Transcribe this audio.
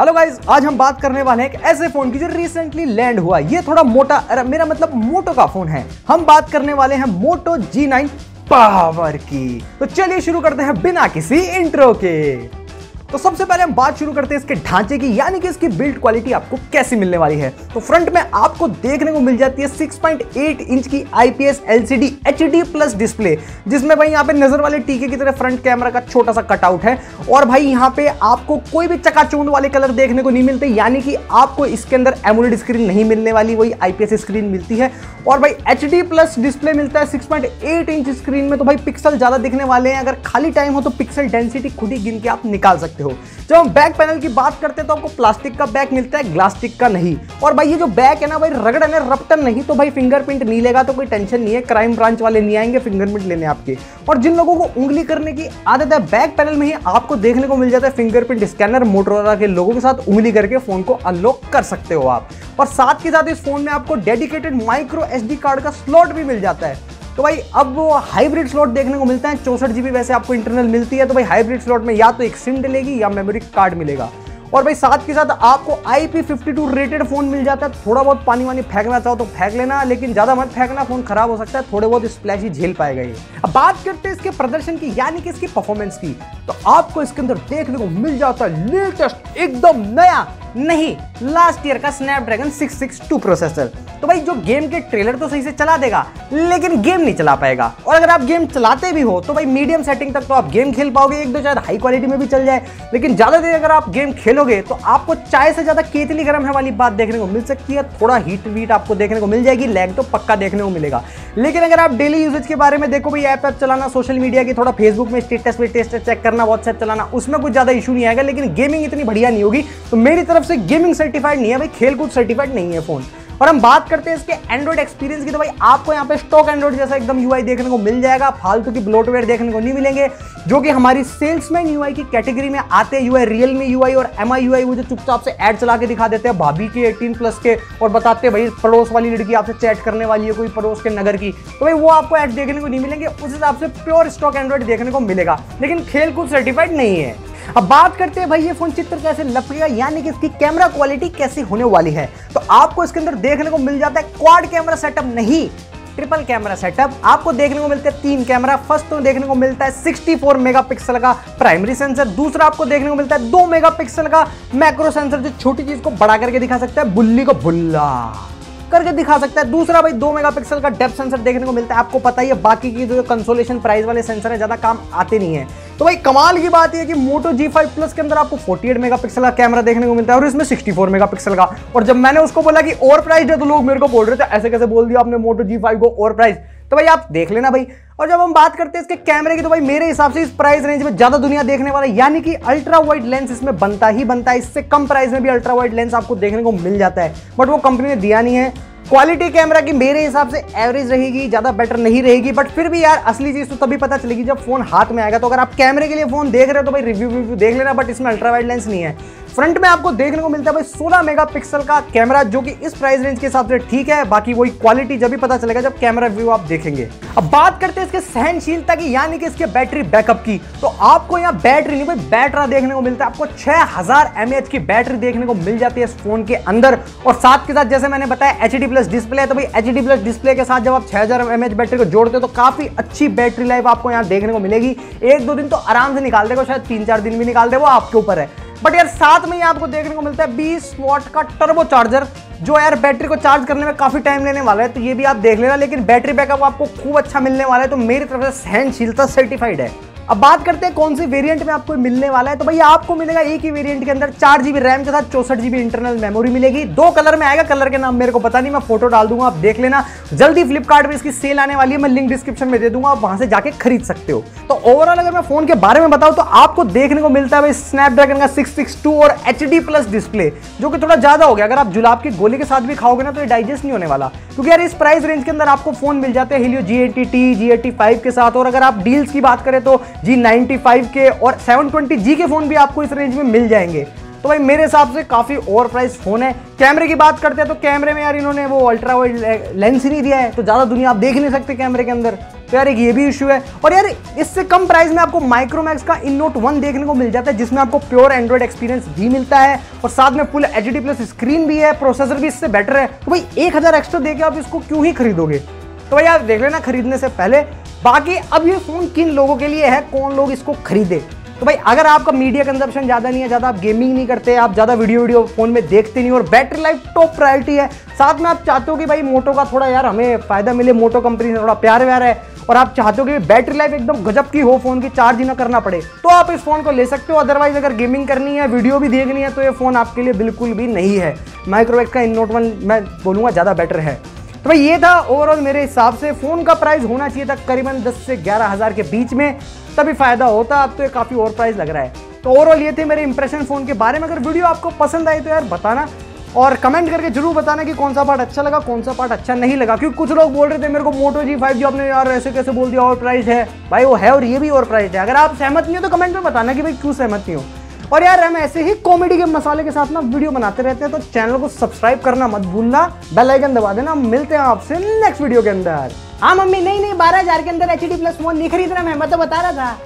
Hello guys आज हम बात करने वाले हैं एक ऐसे फ़ोन की जो रिसेंटली लैंड हुआ। ये थोड़ा मोटा मेरा मतलब मोटो का फ़ोन है। हम बात करने वाले हैं मोटो G9 पावर की। तो चलिए शुरू करते हैं बिना किसी इंट्रो के। तो सबसे पहले हम बात शुरू करते हैं इसके ढांचे की, यानी कि इसकी बिल्ड क्वालिटी आपको कैसी मिलने वाली है। तो फ्रंट में आपको देखने को मिल जाती है 6.8 इंच की IPS LCD HD plus display जिसमें भाई यहाँ पे नज़र वाले टीके की तरह फ्रंट कैमरा का छोटा सा कटआउट है। और भाई यहाँ पे आपको कोई भी चकाचौंध वाले कलर देखने को नहीं मिलते, यानी कि आपको इसके अंदर एमोलेड स्क्रीन नहीं मिलने वाली, वही आईपीएस स्क्रीन मिलती है। और भाई एचडी प्लस डिस्प्ले मिलता है सिक्स इंच स्क्रीन में तो भाई पिक्सल ज़्यादा दिखने वाले हैं। अगर खाली टाइम हो तो पिक्सल डेंसिटी खुद ही गिन के आप निकाल सकते सकते हो। जब हम बैक पैनल की बात करते हैं तो आपको प्लास्टिक का बैक मिलता है ग्लास्टिक का नहीं। और भाई ये जो बैक है ना भाई, रगड़ है रपटन नहीं तो भाई फिंगरप्रिंट नहीं लेगा तो कोई टेंशन नहीं है क्राइम ब्रांच वाले नहीं आएँगे फिंगरप्रिंट लेने आपके। और जिन लोगों को उंगली करने की आदत है बैक पैनल में ही आपको देखने को मिल जाता है फिंगरप्रिंट स्कैनर मोटरोला के लोगों के साथ उंगली करके फ़ोन को अनलॉक कर सकते हो आप। और साथ के साथ इस फ़ोन में आपको डेडिकेटेड माइक्रो एसडी कार्ड का स्लॉट भी मिल जाता है। तो भाई, अब वो हाइब्रिड स्लॉट देखने को मिलता है। चौसठ जीबी वैसे आपको इंटरनल मिलती है तो भाई हाइब्रिड स्लॉट में या तो एक सिम डलेगी या मेमोरी कार्ड मिलेगा। और भाई, साथ के साथ आपको IP52 रेटेड फ़ोन मिल जाता है। थोड़ा बहुत पानी वानी फेंकना चाहो तो फेंक लेना, लेकिन ज़्यादा मत फेंकना फ़ोन खराब हो सकता है, थोड़े बहुत स्प्लैश ही झेल पाएगा ये। अब बात करते हैं इसके प्रदर्शन की, यानी कि इसकी परफॉर्मेंस की। तो आपको इसके अंदर देखने को मिल जाता है लेटेस्ट एकदम नया। नहीं लास्ट ईयर का स्नैपड्रैगन 662 प्रोसेसर तो भाई, जो गेम के ट्रेलर तो सही से चला देगा, लेकिन गेम नहीं चला पाएगा। और अगर आप गेम चलाते भी हो तो भाई मीडियम सेटिंग तक तो आप गेम खेल पाओगे, एक दो शायद हाई क्वालिटी में भी चल जाए। लेकिन ज़्यादा देर अगर आप गेम खेलोगे तो आपको चाय से ज़्यादा केतली गर्म है वाली बात देखने को मिल सकती है। थोड़ा हीट वीट आपको देखने को मिल जाएगी लैग तो पक्का देखने को मिलेगा। लेकिन अगर आप डेली यूजेज के बारे में देखो, भाई ऐप ऐप चलाना सोशल मीडिया की, थोड़ा फेसबुक में स्टेटस वेटेस्ट चेक करना व्हाट्सएप चलाना, उसमें कुछ ज़्यादा इशू नहीं आएगा, लेकिन गेमिंग इतनी बढ़िया नहीं होगी। तो मेरी तरफ़ से गेमिंग सर्टिफाइड नहीं है भाई, खेलकूद सर्टिफाइड नहीं है फ़ोन और हम बात करते हैं इसके एंड्रॉइड एक्सपीरियंस की। तो भाई, आपको यहाँ पे स्टॉक एंड्रॉइड जैसा एकदम यूआई देखने को मिल जाएगा, फालतू की ब्लोटवेयर देखने को नहीं मिलेंगे, जो कि हमारी सेल्समैन यूआई की कैटेगरी में आते हैं यूआई रियलमी यूआई और एम आई यूआई वो जो चुपचाप से एड चला के दिखा देते हैं, भाभी के एटीन प्लस के, और बताते हैं, भाई, पड़ोस वाली लड़की आपसे चैट करने वाली है, कोई पड़ोस के नगर की। तो भाई, वो आपको एड देखने को नहीं मिलेंगे, उस हिसाब से प्योर स्टॉक एंड्रॉइड देखने को मिलेगा। लेकिन खेल कूद सर्टिफाइड नहीं है। अब बात करते हैं भाई ये फ़ोन चित्र कैसे लपेगा यानी कि इसकी कैमरा क्वालिटी कैसी होने वाली है। तो आपको इसके अंदर देखने को मिल जाता है क्वाड कैमरा सेटअप नहीं ट्रिपल कैमरा सेटअप आपको देखने को मिलते हैं तीन कैमरा फ़र्स्ट तो देखने को मिलता है 64 मेगापिक्सल का प्राइमरी सेंसर दूसरा आपको देखने को मिलता है 2 मेगापिक्सल का मैक्रो सेंसर जो छोटी चीज़ को बड़ा करके दिखा सकता है, बुल्ली को भुल्ला करके दिखा सकता है। दूसरा भाई दो मेगापिक्सल का डेप्थ सेंसर देखने को मिलता है। आपको पता ही है, बाकी की जो कंसोलेशन प्राइस वाले सेंसर है, ज़्यादा काम आते नहीं है। तो भाई, कमाल की बात है कि मोटो G5 प्लस के अंदर आपको 48 मेगापिक्सल का कैमरा देखने को मिलता है और इसमें 64 मेगापिक्सल का। और जब मैंने उसको बोला कि ओवर प्राइस है तो लोग मेरे को बोल रहे थे, ऐसे कैसे बोल दिया आपने मोटो G5 को ओवर प्राइस तो भाई, आप देख लेना भाई। और जब हम बात करते हैं इसके कैमरे की तो भाई, मेरे हिसाब से इस प्राइस रेंज में ज़्यादा दुनिया देखने वाला है। यानी कि अल्ट्रा वाइड लेंस इसमें बनता ही बनता है। इससे कम प्राइस में भी अल्ट्रा वाइड लेंस आपको देखने को मिल जाता है। बट वो कंपनी ने दिया नहीं है। क्वालिटी कैमरा की मेरे हिसाब से एवरेज रहेगी, ज़्यादा बेटर नहीं रहेगी बट फिर भी यार असली चीज़ तो तभी पता चलेगी जब फ़ोन हाथ में आएगा। तो अगर आप कैमरे के लिए फ़ोन देख रहे हो तो भाई रिव्यू रिव्यू देख लेना बट इसमें अल्ट्रा वाइड लेंस नहीं है। फ्रंट में आपको देखने को मिलता है भाई 16 मेगापिक्सल का कैमरा जो कि इस प्राइस रेंज के हिसाब से ठीक है। बाकी वही क्वालिटी जब भी पता चलेगा जब कैमरा व्यू आप देखेंगे। अब बात करते हैं इसके सहनशीलता की, यानी कि इसके बैटरी बैकअप की। तो आपको यहाँ बैटरी नहीं, भाई बैटरा देखने को मिलता है। आपको 6000 mAh की बैटरी देखने को मिल जाती है इस फ़ोन के अंदर। और साथ के साथ जैसे मैंने बताया एचडी प्लस डिस्प्ले है तो भाई एचडी प्लस डिस्प्ले के साथ जब आप छह हज़ार बैटरी को जोड़ते हो तो काफ़ी अच्छी बैटरी लाइफ आपको यहाँ देखने को मिलेगी। एक दो दिन तो आराम से निकाल देगा, शायद तीन चार दिन भी निकाल दे वो आपके ऊपर है। बट यार, साथ में ही आपको देखने को मिलता है 20 वॉट का टर्बो चार्जर जो यार बैटरी को चार्ज करने में काफ़ी टाइम लेने वाला है तो ये भी आप देख लेना, लेकिन बैटरी बैकअप आपको खूब अच्छा मिलने वाला है तो मेरी तरफ़ से सहनशीलता सर्टिफाइड है। अब बात करते हैं कौन सी वेरिएंट में आपको मिलने वाला है। तो भैया, आपको मिलेगा एक ही वेरिएंट के अंदर चार जीबी रैम के साथ चौसठ जीबी इंटरनल मेमोरी मिलेगी। दो कलर में आएगा कलर के नाम मेरे को पता नहीं, मैं फ़ोटो डाल दूँगा, आप देख लेना। जल्दी फ्लिपकार्ट में इसकी सेल आने वाली है, मैं लिंक डिस्क्रिप्शन में दे दूँगा, आप वहाँ से जाके खरीद सकते हो। तो ओवरऑल अगर मैं फ़ोन के बारे में बताऊँ तो आपको देखने को मिलता है स्नैपड्रैगन का सिक्स और एच प्लस डिस्प्ले जो कि थोड़ा ज़्यादा हो गया। अगर आप जुलाब की गोली के साथ भी खाओगे ना तो ये डाइजेस्ट नहीं होने वाला। क्योंकि यार इस प्राइस रेंज के अंदर आपको फ़ोन मिल जाते हैं Helio G eighty T G eighty five के साथ। और अगर आप डील्स की बात करें तो जी नाइनटी फाइव के और 720G के फ़ोन भी आपको इस रेंज में मिल जाएँगे। तो भाई मेरे हिसाब से काफ़ी ओवर प्राइस फ़ोन है। कैमरे की बात करते हैं तो कैमरे में यार इन्होंने वो अल्ट्रा वाइड लेंस ही नहीं दिया है। तो ज़्यादा दुनिया आप देख नहीं सकते कैमरे के अंदर। तो यार एक ये भी इशू है। और यार इससे कम प्राइस में आपको माइक्रोमैक्स का इन नोट वन देखने को मिल जाता है, जिसमें आपको प्योर एंड्रॉइड एक्सपीरियंस भी मिलता है और साथ में फुल एच प्लस स्क्रीन भी है प्रोसेसर भी इससे बेटर है। तो भाई, एक हज़ार एक्स्ट्रा देके आप इसको क्यों ही खरीदोगे? तो भाई आप देख लेना खरीदने से पहले। बाकी अब ये फ़ोन किन लोगों के लिए है, कौन लोग इसको खरीदे? तो भाई, अगर आपका मीडिया कंजप्शन ज़्यादा नहीं है, ज़्यादा आप गेमिंग नहीं करते, आप ज़्यादा वीडियो वीडियो फ़ोन में देखते नहीं और बैटरी लाइफ टॉप प्रायोरिटी है, साथ में आप चाहते हो कि भाई मोटो का थोड़ा यार हमें फ़ायदा मिले, मोटो कंपनी से थोड़ा प्यार व्यार है और आप चाहते हो कि बैटरी लाइफ एकदम गजब की हो, फ़ोन की चार्ज ही ना करना पड़े तो आप इस फ़ोन को ले सकते हो। अदरवाइज़ अगर गेमिंग करनी है, वीडियो भी देखनी है तो ये फ़ोन आपके लिए बिल्कुल भी नहीं है। माइक्रोवेक्स का इन नोट वन मैं बोलूँगा ज़्यादा बेटर है। तो भाई ये था ओवरऑल मेरे हिसाब से। फ़ोन का प्राइस होना चाहिए था करीबन 10 से ग्यारह हज़ार के बीच में, तभी फ़ायदा होता। अब तो ये काफ़ी और प्राइस लग रहा है। तो ओवरऑल ये थे मेरे इंप्रेशन फ़ोन के बारे में। अगर वीडियो आपको पसंद आई तो यार बताना। और कमेंट करके ज़रूर बताना कि कौन सा पार्ट अच्छा लगा, कौन सा पार्ट अच्छा नहीं लगा, क्योंकि कुछ लोग बोल रहे थे, मेरे को मोटो जी फाइव जी आपने यार ऐसे कैसे बोल दिया, और प्राइस है। भाई, वो है और ये भी और प्राइस है। अगर आप सहमत नहीं हो तो कमेंट में बताना कि भाई क्यों सहमत नहीं हो। और यार, हम ऐसे ही कॉमेडी के मसाले के साथ ना वीडियो बनाते रहते हैं तो चैनल को सब्सक्राइब करना मत भूलना। बेल आइकन दबा देना। मिलते हैं आपसे नेक्स्ट वीडियो के अंदर। हाँ मम्मी, नहीं नहीं, बारह हज़ार के अंदर एच डी प्लस फ़ोन नहीं खरीदना, मैं मैं तो बता रहा था।